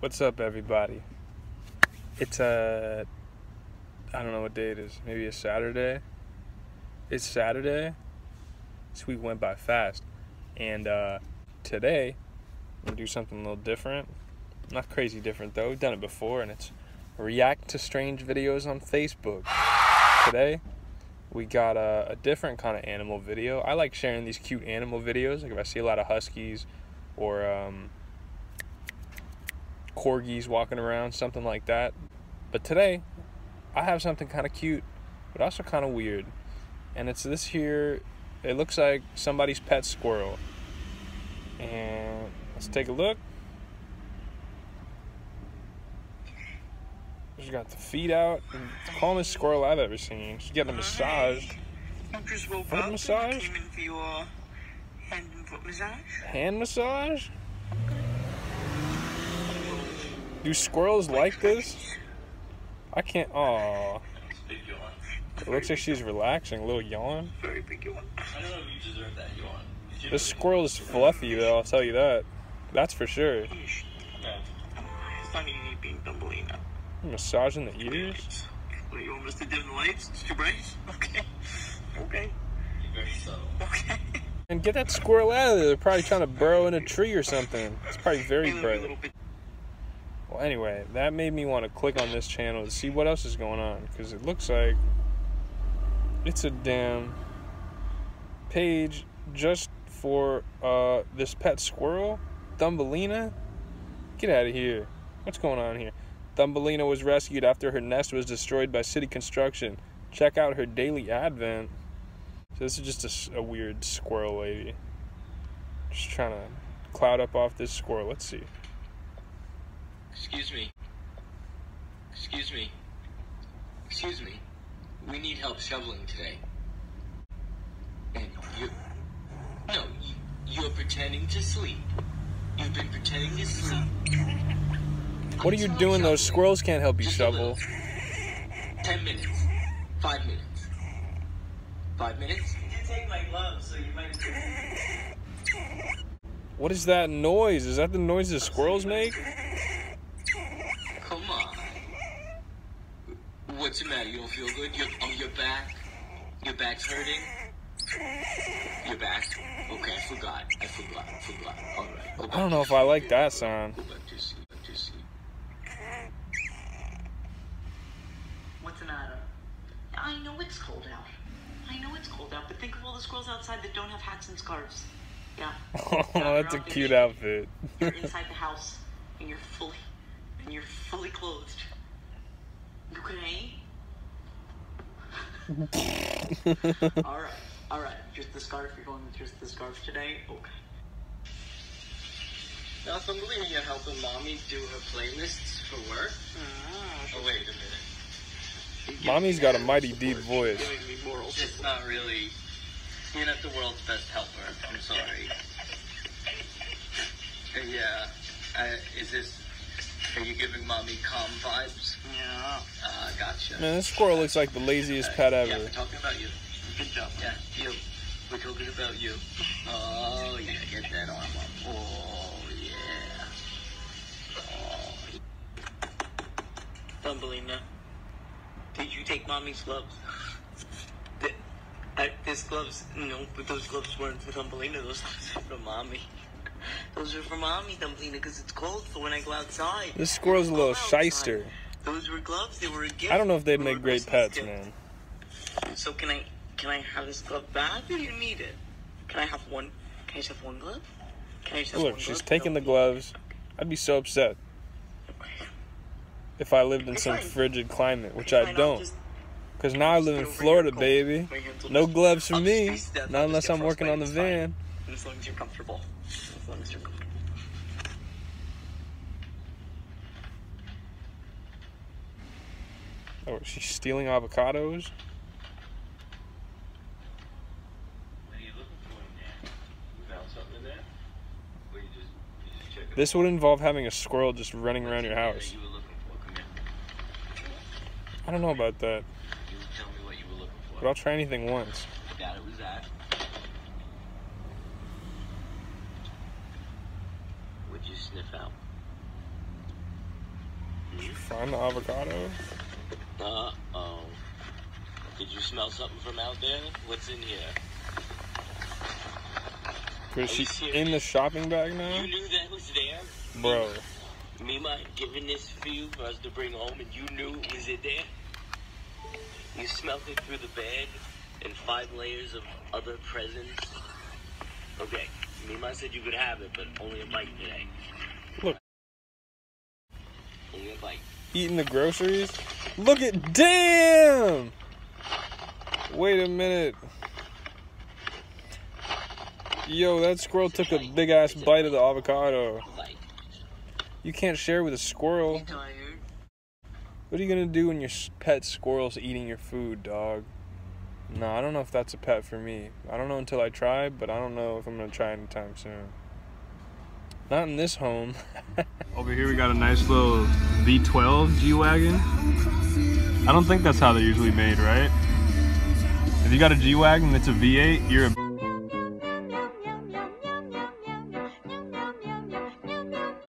What's up, everybody? It's a. I don't know what day it is. Maybe a Saturday. It's Saturday. This week went by fast. And uh, today, I'm going to do something a little different. Not crazy different, though. We've done it before, and it's react to strange videos on Facebook. Today, we got a, a different kind of animal video. I like sharing these cute animal videos. Like if I see a lot of huskies or. Um, corgis walking around, something like that. But today, I have something kind of cute, but also kind of weird. And it's this here, it looks like somebody's pet squirrel. And let's take a look. She's got the feet out. The calmest squirrel I've ever seen. She's getting a massage. Foot massage? hand massage. Hand massage? Do squirrels like this? I can't. Aw. It looks like she's relaxing. A little yawn. Very big yawn. I don't know if you deserve that yawn. This squirrel is fluffy, though. I'll tell you that. That's for sure. Yeah. It's not easy being Massaging the ears. What, you want us to dim the lights? Too bright? Okay. Okay. You're very subtle. Okay. And get that squirrel out of there. They're probably trying to burrow in a tree or something. It's probably very bright. Anyway, that made me want to click on this channel to see what else is going on because it looks like it's a damn page just for uh, this pet squirrel, Thumbelina. Get out of here! What's going on here? Thumbelina was rescued after her nest was destroyed by city construction. Check out her daily advent. So this is just a weird squirrel lady. Just trying to cloud up off this squirrel. Let's see. Excuse me. Excuse me. Excuse me. We need help shoveling today. And you. No, you, you're pretending to sleep. You've been pretending to sleep. What are you doing? Those squirrels can't help you Just shovel. Ten minutes. Five minutes. Five minutes? You take my gloves, so you might. What is that noise? Is that the noise the squirrels make? Come on. What's the matter? You don't feel good? Your, oh, your back? Your back's hurting? Your back? Okay, I forgot. I forgot. I forgot. All right. Go I don't know if I like that sound. Go back to sleep. Back to sleep. What's the matter? I know it's cold out. I know it's cold out, but think of all the squirrels outside that don't have hats and scarves. Yeah. Oh, that's a cute outfit. You're inside the house, and you're fully, and you're fully clothed. You okay? all right, all right. Just the scarf. You're going with just the scarf today. Okay. Now, if I'm believing you're helping mommy do her playlists for work. Oh, wait a minute. Mommy's got a mighty deep voice. Giving me moral It's not really. You're not the world's best helper. I'm sorry. Yeah. Uh, is this. Are you giving mommy calm vibes? Yeah. Uh, gotcha. Man, this squirrel looks like the laziest pet Yeah, ever. we're talking about you. Good job. Yeah, you. We're talking about you. Oh, yeah, get that arm up. Oh, yeah. Oh, Thumbelina, did you take mommy's gloves? Th- I, this gloves, no, but those gloves weren't for Thumbelina. Those gloves are for mommy. Those are for mommy, Thumbelina, because it's cold. So when I go outside, This squirrel's a little shyster. Those were gloves. They were a gift. I don't know if they'd make great pets, gift. man. So can I, can I have this glove back, do you need it? Can I have one? Can I just have one glove? Can I just have Look, she's glove? taking the No. gloves. I'd be so upset if I lived in some frigid climate, which I don't. Because now I live in Florida, baby. My hands will No gloves for me. Not unless I'm working on the van. Fine. As long as you're comfortable. As long as you're comfortable. Oh, she's stealing avocados? What are you looking for in there? You found something in there? Or you just, you just checking This would involve having a squirrel just running around your house. You were looking for. Come here. I don't know about that, You tell me what you were looking for. but I'll try anything once. That it was that. What'd you sniff out? Did you find the avocado? Uh oh. Did you smell something from out there? What's in here? Was she in the shopping bag now? You knew that was there? Bro, Mima had given this for you for us to bring home and you knew it was in there? You smelled it through the bag and five layers of other presents? Okay, Mima said you could have it, but only a bite today. Look. Only a bite. eating the groceries? Look at damn! Wait a minute. Yo, that squirrel took a big ass bite of the avocado. You can't share with a squirrel. What are you gonna do when your pet squirrel's eating your food, dog? No, I don't know if that's a pet for me. I don't know until I try, but I don't know if I'm gonna try anytime soon. Not in this home. Over here we got a nice little V12 G-Wagon. I don't think that's how they're usually made, right? If you got a G-Wagon that's a V8, you're a